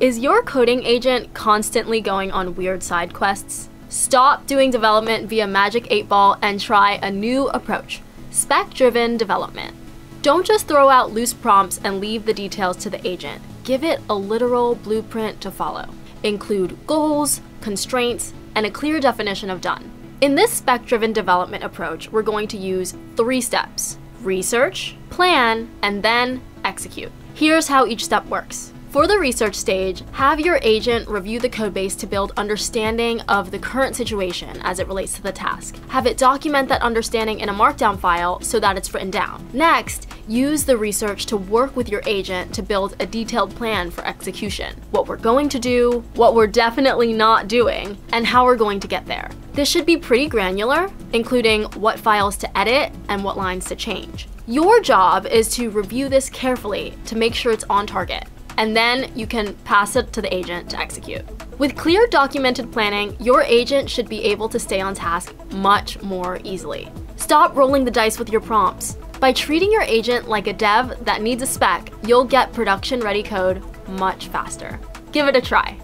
Is your coding agent constantly going on weird side quests? Stop doing development via Magic 8 Ball and try a new approach spec driven development. Don't just throw out loose prompts and leave the details to the agent. Give it a literal blueprint to follow. Include goals, constraints, and a clear definition of done. In this spec driven development approach, we're going to use three steps research, plan, and then execute. Here's how each step works. For the research stage, have your agent review the codebase to build understanding of the current situation as it relates to the task. Have it document that understanding in a markdown file so that it's written down. Next, use the research to work with your agent to build a detailed plan for execution. What we're going to do, what we're definitely not doing, and how we're going to get there. This should be pretty granular, including what files to edit and what lines to change. Your job is to review this carefully to make sure it's on target and then you can pass it to the agent to execute. With clear documented planning, your agent should be able to stay on task much more easily. Stop rolling the dice with your prompts. By treating your agent like a dev that needs a spec, you'll get production ready code much faster. Give it a try.